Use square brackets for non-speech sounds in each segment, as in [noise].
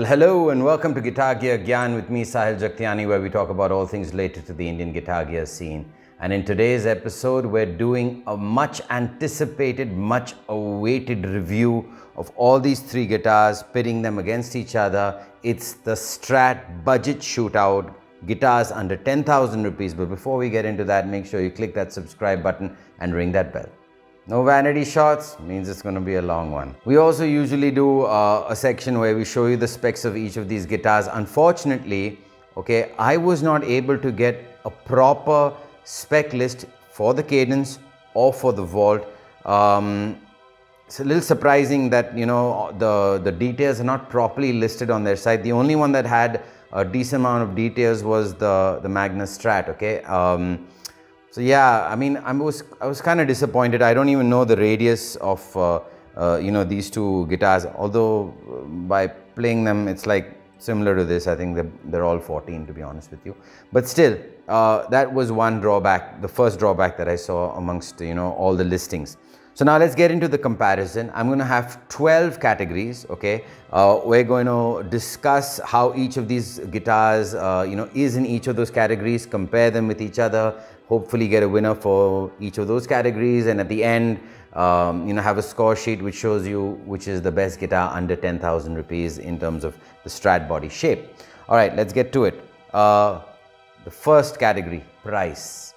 Well, hello and welcome to Guitar Gear Gyan with me, Sahil Jagtiani, where we talk about all things related to the Indian guitar gear scene. And in today's episode, we're doing a much anticipated, much awaited review of all these three guitars, pitting them against each other. It's the Strat Budget Shootout guitars under 10,000 rupees. But before we get into that, make sure you click that subscribe button and ring that bell. No vanity shots means it's going to be a long one. We also usually do uh, a section where we show you the specs of each of these guitars. Unfortunately, okay, I was not able to get a proper spec list for the Kadence or for the Vault. Um, it's a little surprising that you know the the details are not properly listed on their site. The only one that had a decent amount of details was the the Magna Strat. Okay. Um, so yeah, I mean, I was I was kind of disappointed. I don't even know the radius of uh, uh, you know these two guitars. Although uh, by playing them, it's like similar to this. I think they're, they're all 14 to be honest with you. But still, uh, that was one drawback. The first drawback that I saw amongst you know all the listings. So now let's get into the comparison. I'm going to have 12 categories, okay? Uh, we're going to discuss how each of these guitars, uh, you know, is in each of those categories, compare them with each other, hopefully get a winner for each of those categories. And at the end, um, you know, have a score sheet which shows you which is the best guitar under 10,000 rupees in terms of the Strat body shape. All right, let's get to it. Uh, the first category, price.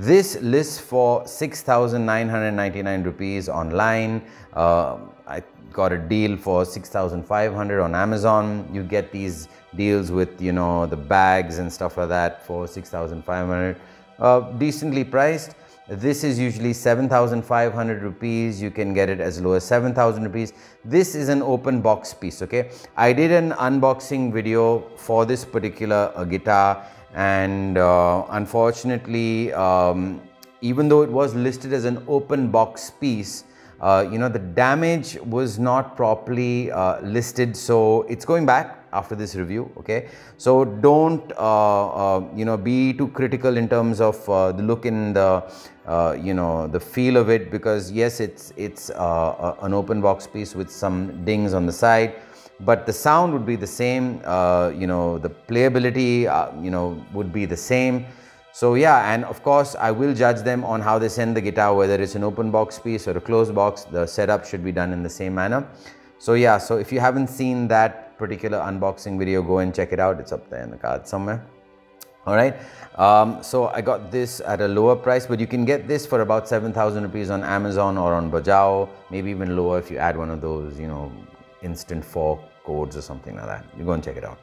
This lists for 6,999 rupees online. Uh, I got a deal for 6,500 on Amazon. You get these deals with, you know, the bags and stuff like that for 6,500. Uh, decently priced. This is usually 7,500 rupees. You can get it as low as 7,000 rupees. This is an open box piece, okay? I did an unboxing video for this particular uh, guitar and uh, unfortunately um, even though it was listed as an open box piece uh, you know the damage was not properly uh, listed. So it's going back after this review okay? So don't uh, uh, you know be too critical in terms of uh, the look in the you know the feel of it because yes it's it's an open box piece with some dings on the side but the sound would be the same uh, you know the playability uh, you know would be the same. So yeah and of course I will judge them on how they send the guitar whether it's an open box piece or a closed box the setup should be done in the same manner. So yeah so if you haven't seen that particular unboxing video go and check it out. It's up there in the card somewhere. All right. Um, so I got this at a lower price but you can get this for about 7,000 rupees on Amazon or on Bajaao maybe even lower if you add one of those you know instant fork codes or something like that. You go and check it out.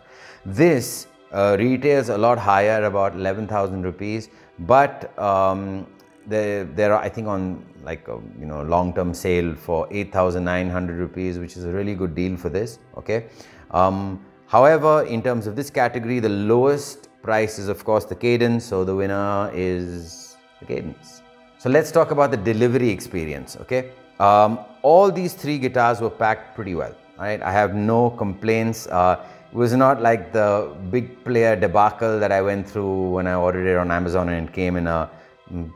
This uh, retails a lot higher, about 11,000 rupees, but um, are, I think, on like a, you know long-term sale for 8,900 rupees, which is a really good deal for this. Okay. Um, however, in terms of this category, the lowest price is of course the Kadence. So the winner is the Kadence. So let's talk about the delivery experience. Okay. Um, all these three guitars were packed pretty well right? I have no complaints. Uh, it was not like the big player debacle that I went through when I ordered it on Amazon and it came in a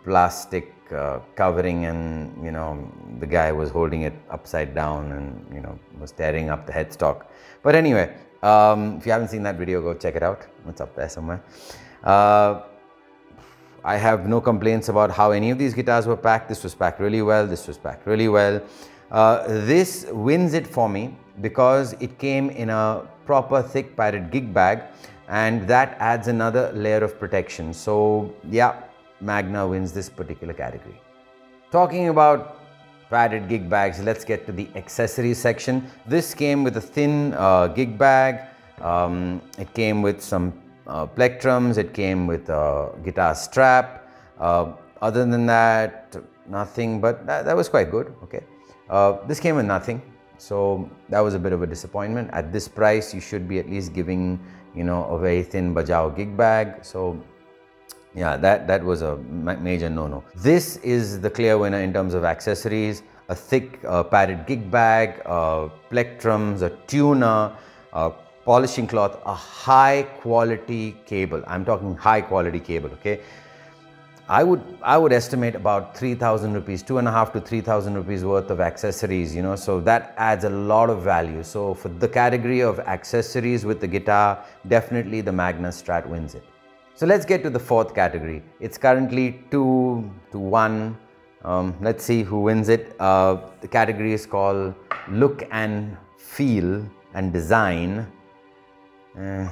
plastic uh, covering and you know the guy was holding it upside down and you know was tearing up the headstock. But anyway, um, if you haven't seen that video, go check it out. It's up there somewhere. Uh, I have no complaints about how any of these guitars were packed. This was packed really well. This was packed really well. Uh, this wins it for me because it came in a proper thick padded gig bag and that adds another layer of protection. So yeah, Magna wins this particular category. Talking about padded gig bags, let's get to the accessories section. This came with a thin uh, gig bag. Um, it came with some uh, plectrums. It came with a guitar strap. Uh, other than that, nothing, but that, that was quite good. Okay. Uh, this came with nothing. So that was a bit of a disappointment. At this price, you should be at least giving, you know, a very thin Bajaao gig bag. So yeah, that, that was a major no-no. This is the clear winner in terms of accessories. A thick uh, padded gig bag, uh, plectrums, a tuner, a polishing cloth, a high quality cable. I'm talking high quality cable, okay? I would I would estimate about 3,000 rupees, two and a half to 3,000 rupees worth of accessories, you know, so that adds a lot of value. So for the category of accessories with the guitar, definitely the Magna Strat wins it. So let's get to the fourth category. It's currently two to one. Um, let's see who wins it. Uh, the category is called look and feel and design. Uh,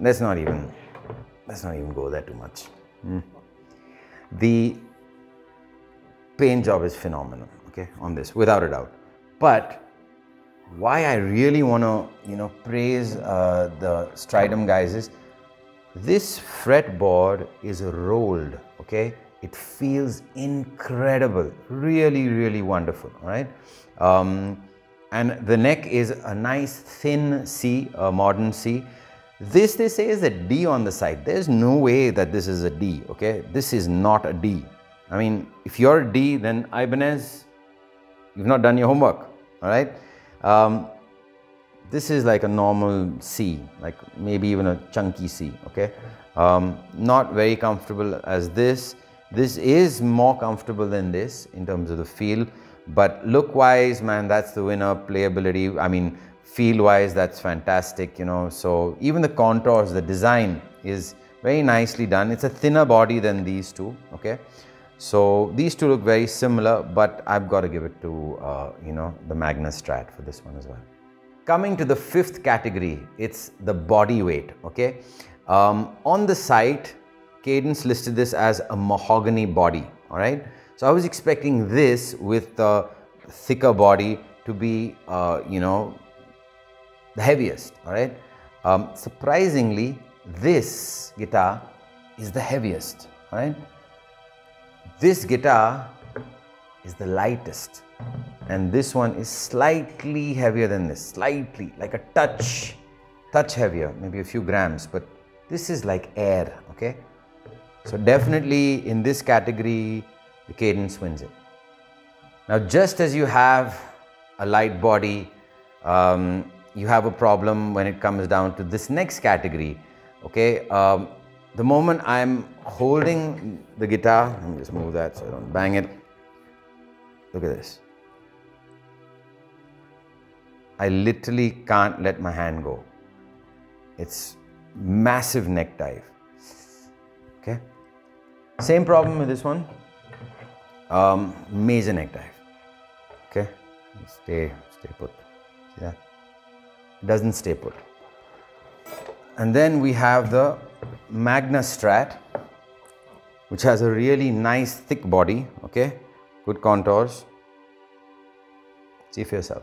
let's not even let's not even go there too much. Mm the paint job is phenomenal okay on this without a doubt. But why i really want to you know praise uh, the Strydom guys is this fretboard is rolled okay? It feels incredible really really wonderful all right? Um, and the neck is a nice thin c a modern c this they say is a D on the side. There's no way that this is a D, okay? This is not a D. I mean, if you're a D, then Ibanez, you've not done your homework, all right? Um, this is like a normal C, like maybe even a chunky C, okay? Um, not very comfortable as this. This is more comfortable than this in terms of the feel, but look wise, man, that's the winner. Playability, I mean, feel wise that's fantastic you know. So even the contours the design is very nicely done. It's a thinner body than these two okay? So these two look very similar but I've got to give it to uh, you know the Magna Strat for this one as well. Coming to the fifth category it's the body weight okay? Um, on the site Kadence listed this as a mahogany body all right? So I was expecting this with the thicker body to be uh, you know the heaviest, all right? Um, surprisingly, this guitar is the heaviest, all right? This guitar is the lightest and this one is slightly heavier than this, slightly, like a touch, touch heavier, maybe a few grams, but this is like air, okay? So definitely in this category, the Kadence wins it. Now, just as you have a light body, um, you have a problem when it comes down to this next category. Okay, um, the moment I'm holding the guitar, let me just move that so I don't bang it. Look at this. I literally can't let my hand go. It's massive neck dive. Okay. Same problem with this one. Um, major neck dive. Okay. Stay, stay put. See that? Doesn't stay put. And then we have the Magna Strat, which has a really nice thick body, okay, good contours. See for yourself.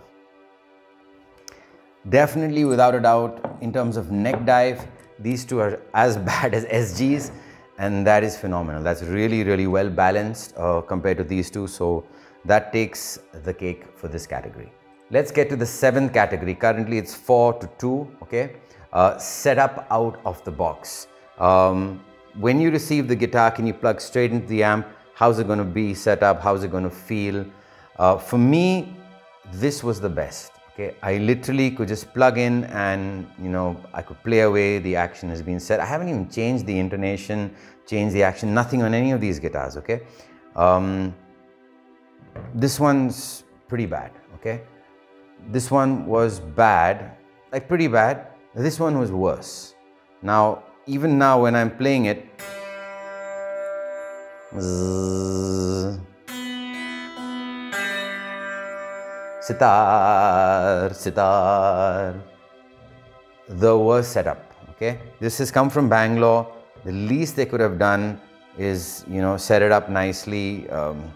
Definitely, without a doubt, in terms of neck dive, these two are as [laughs] bad as SGs, and that is phenomenal. That's really, really well balanced uh, compared to these two. So that takes the cake for this category. Let's get to the seventh category. Currently it's four to two, okay? Uh, setup out of the box. Um, when you receive the guitar, can you plug straight into the amp? How's it going to be set up? How's it going to feel? Uh, for me, this was the best. Okay, I literally could just plug in and you know I could play away. The action has been set. I haven't even changed the intonation, changed the action, nothing on any of these guitars. Okay, um, this one's pretty bad. Okay, this one was bad, like pretty bad. This one was worse. Now, even now when I'm playing it, sitar, sitar, the worst setup, okay? This has come from Bangalore. The least they could have done is, you know, set it up nicely. Um,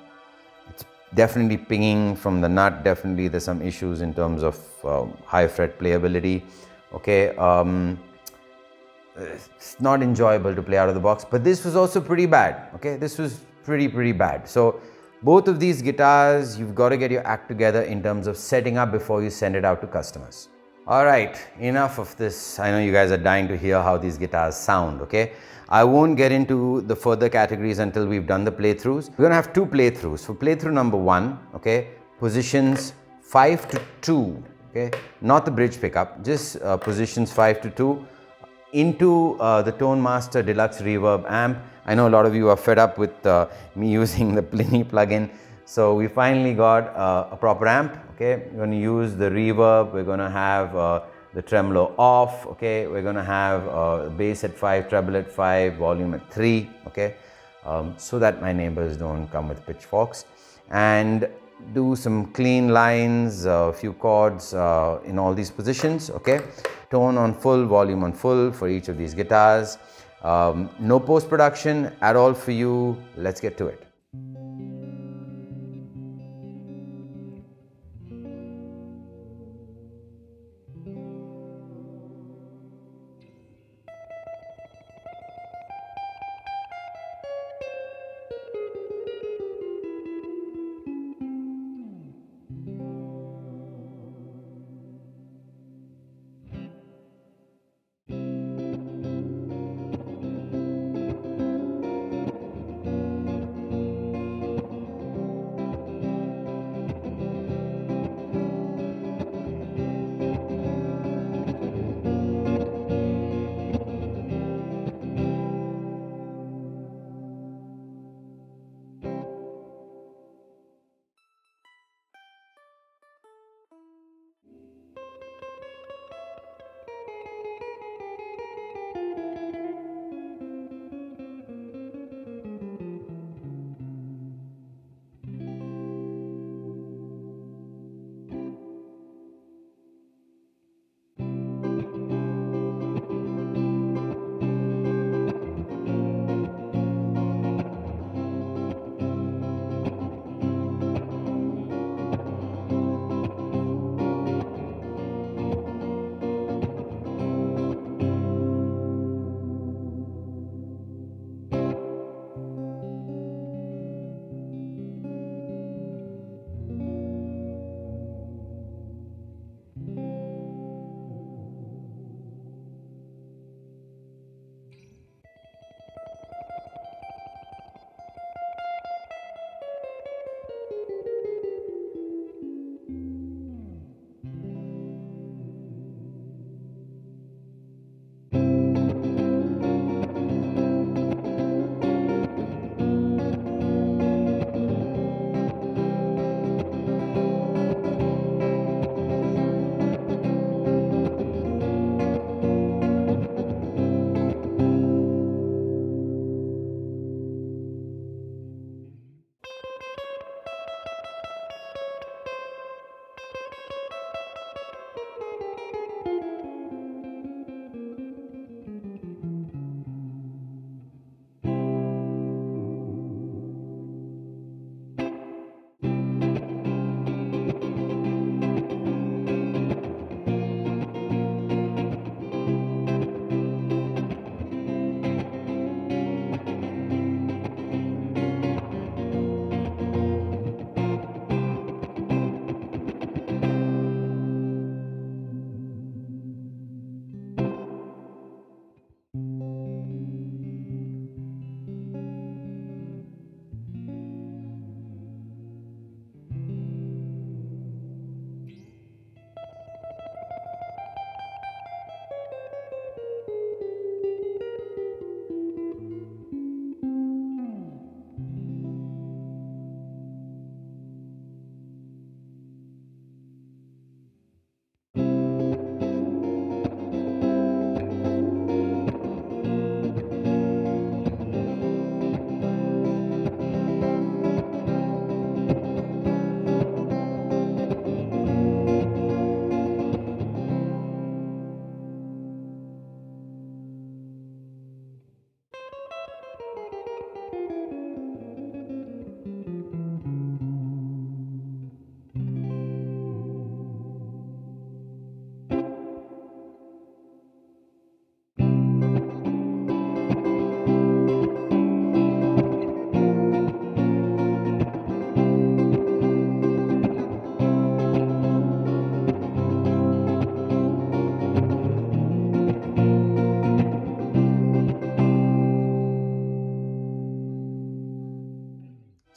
definitely pinging from the nut definitely there's some issues in terms of uh, high fret playability okay? Um, it's not enjoyable to play out of the box but this was also pretty bad okay? This was pretty pretty bad. So both of these guitars you've got to get your act together in terms of setting up before you send it out to customers all right enough of this i know you guys are dying to hear how these guitars sound okay I won't get into the further categories until we've done the playthroughs. We're gonna have two playthroughs. For playthrough number one, okay, positions five to two, okay, not the bridge pickup, just uh, positions five to two into uh, the Tone Master Deluxe Reverb amp I know a lot of you are fed up with uh, me [laughs] using the Plini plugin. So we finally got uh, a proper amp. Okay, we're going to use the reverb. We're going to have uh, the tremolo off. Okay, we're going to have uh, bass at five, treble at five, volume at three. Okay, um, so that my neighbors don't come with pitchforks. And do some clean lines, a few chords uh, in all these positions, okay? Tone on full, volume on full for each of these guitars. Um, no post-production at all for you. Let's get to it.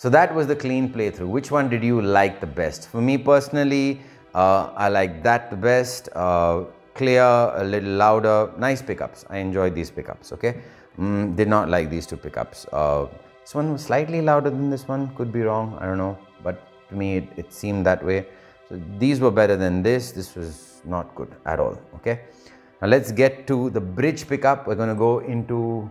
So that was the clean playthrough. Which one did you like the best? For me personally, uh, I like that the best. Uh, clear, a little louder, nice pickups. I enjoyed these pickups, okay? mm, did not like these two pickups. Uh, this one was slightly louder than this one, could be wrong, I don't know, but to me it, it seemed that way. So these were better than this, this was not good at all, okay. Now let's get to the bridge pickup. We're going to go into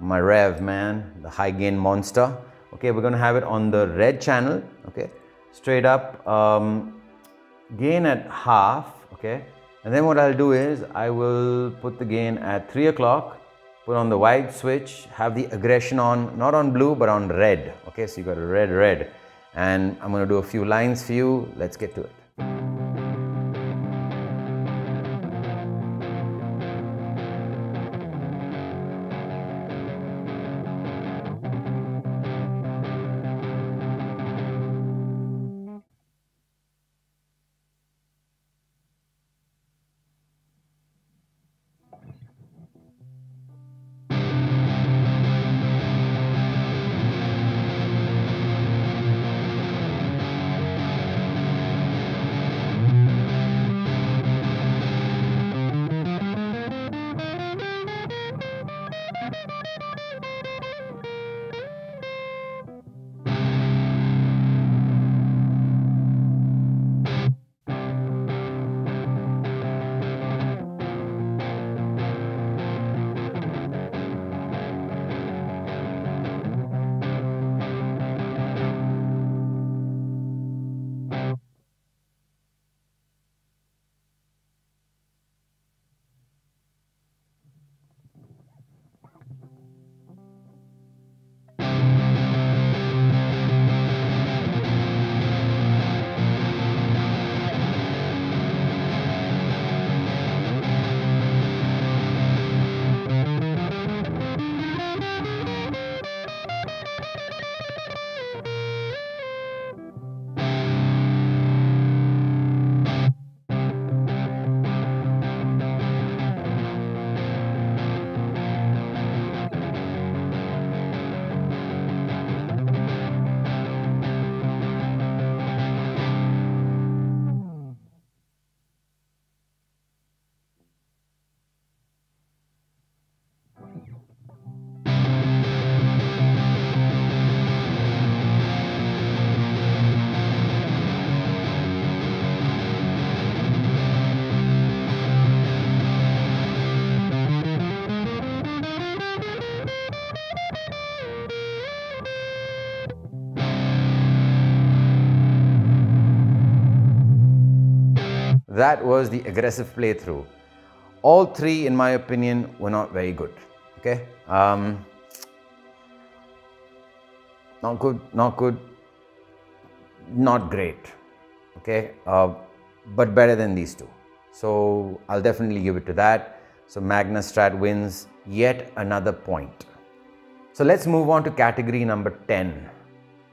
my Revv man, the high gain monster. Okay, we're going to have it on the red channel. Okay, straight up, um, gain at half. Okay, and then what I'll do is I will put the gain at 3 o'clock, put on the white switch, have the aggression on, not on blue, but on red. Okay, so you got a red, red. And I'm going to do a few lines for you. Let's get to it. That was the aggressive playthrough. All three, in my opinion, were not very good. Okay? Um, not good, not good, not great. Okay? Uh, but better than these two. So I'll definitely give it to that. So Magna Strat wins yet another point. So let's move on to category number 10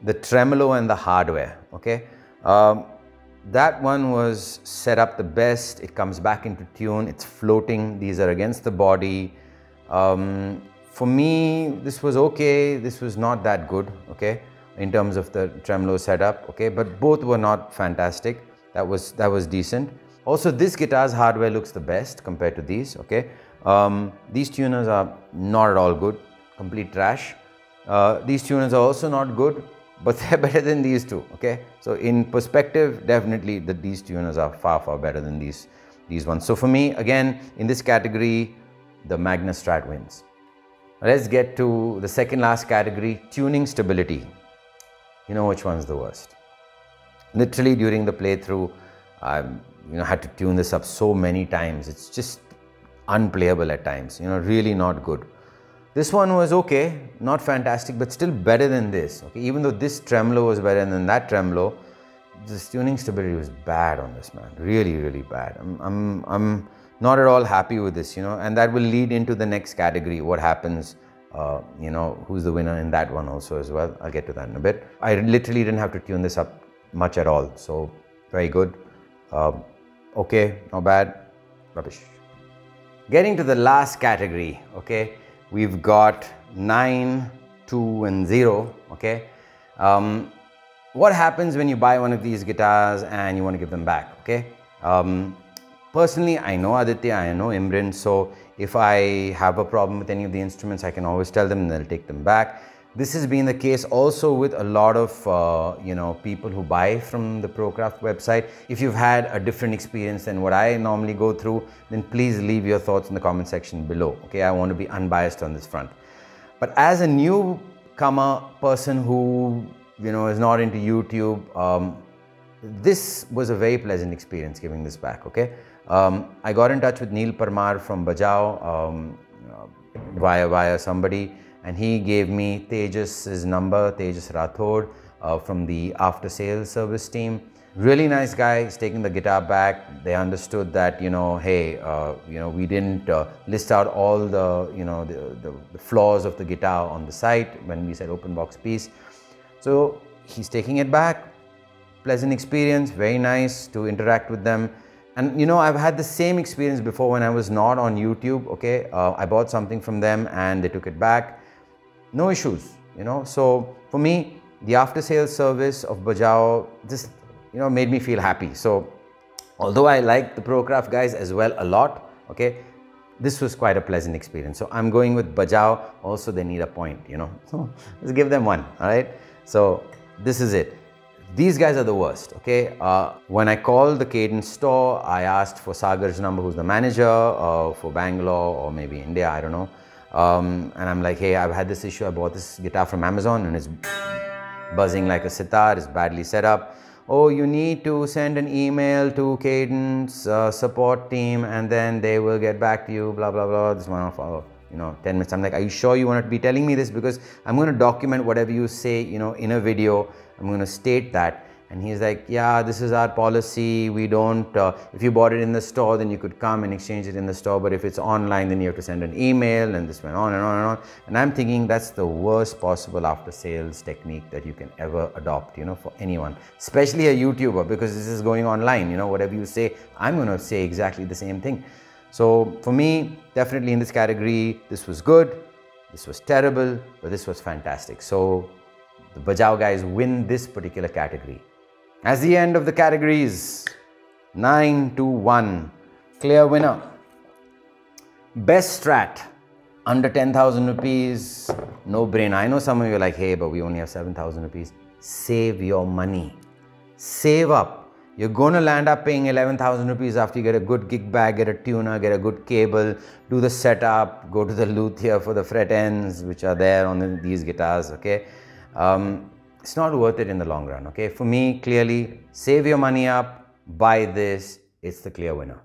the tremolo and the hardware. Okay? Um, that one was set up the best. It comes back into tune. It's floating. These are against the body. Um, for me, this was okay. This was not that good, okay, in terms of the tremolo setup, okay, but both were not fantastic. That was, that was decent. Also, this guitar's hardware looks the best compared to these, okay. Um, these tuners are not at all good, complete trash. Uh, these tuners are also not good but [laughs] they're better than these two okay? So in perspective definitely the, these tuners are far far better than these these ones. So for me again in this category the Magna Strat wins. Let's get to the second last category tuning stability. You know which one's the worst? Literally during the playthrough I you know had to tune this up so many times. It's just unplayable at times you know really not good this one was okay, not fantastic, but still better than this. Okay, even though this tremolo was better than that tremolo, this tuning stability was bad on this man. Really, really bad. I'm, I'm, I'm not at all happy with this, you know, and that will lead into the next category. What happens, uh, you know, who's the winner in that one also as well. I'll get to that in a bit. I literally didn't have to tune this up much at all. So very good. Uh, okay, not bad. Rubbish. Getting to the last category, okay we've got 9, 2 and 0, okay? Um, what happens when you buy one of these guitars and you want to give them back, okay? Um, personally, I know Aditya, I know Imran, so if I have a problem with any of the instruments, I can always tell them and they'll take them back. This has been the case also with a lot of uh, you know people who buy from the Procraft website. If you've had a different experience than what I normally go through, then please leave your thoughts in the comment section below. Okay, I want to be unbiased on this front. But as a newcomer person who you know is not into YouTube, um, this was a very pleasant experience giving this back. Okay, um, I got in touch with Neil Parmar from Bajaao um, uh, via via somebody and he gave me Tejas' number, Tejas Rathod uh, from the after sales service team. Really nice guy. He's taking the guitar back. They understood that you know, hey, uh, you know, we didn't uh, list out all the you know the, the, the, flaws of the guitar on the site when we said open box piece. So he's taking it back. Pleasant experience. Very nice to interact with them. And you know, I've had the same experience before when I was not on YouTube. Okay, uh, I bought something from them and they took it back no issues, you know. So for me, the after sales service of Bajaao just, you know, made me feel happy. So although I like the Procraft guys as well a lot, okay, this was quite a pleasant experience. So I'm going with Bajaao. Also, they need a point, you know. [laughs] So let's give them one, all right. So this is it. These guys are the worst, okay? Uh, when I called the Kadence store, I asked for Sagar's number, who's the manager uh, for Bangalore or maybe India, I don't know. Um, and I'm like, hey, I've had this issue. I bought this guitar from Amazon and it's buzzing like a sitar. It's badly set up. Oh, you need to send an email to Kadence uh, support team and then they will get back to you, blah, blah, blah. This one of our, you know, 10 minutes. I'm like, are you sure you want to be telling me this? Because I'm going to document whatever you say, you know, in a video. I'm going to state that and he's like, yeah, this is our policy. We don't, uh, if you bought it in the store, then you could come and exchange it in the store. But if it's online, then you have to send an email. And this went on and on and on. And I'm thinking that's the worst possible after sales technique that you can ever adopt, you know, for anyone, especially a YouTuber, because this is going online. You know, whatever you say, I'm going to say exactly the same thing. So for me, definitely in this category, this was good. This was terrible, but this was fantastic. So the Bajaao guys win this particular category. As the end of the categories, 9 to 1. Clear winner. Best strat, under 10,000 rupees, no brain. I know some of you are like, hey, but we only have 7,000 rupees. Save your money. Save up. You're going to land up paying 11,000 rupees after you get a good gig bag, get a tuner, get a good cable, do the setup, go to the luthier for the fret ends, which are there on the, these guitars, okay? Um, it's not worth it in the long run. Okay, for me, clearly, save your money up, buy this, it's the clear winner.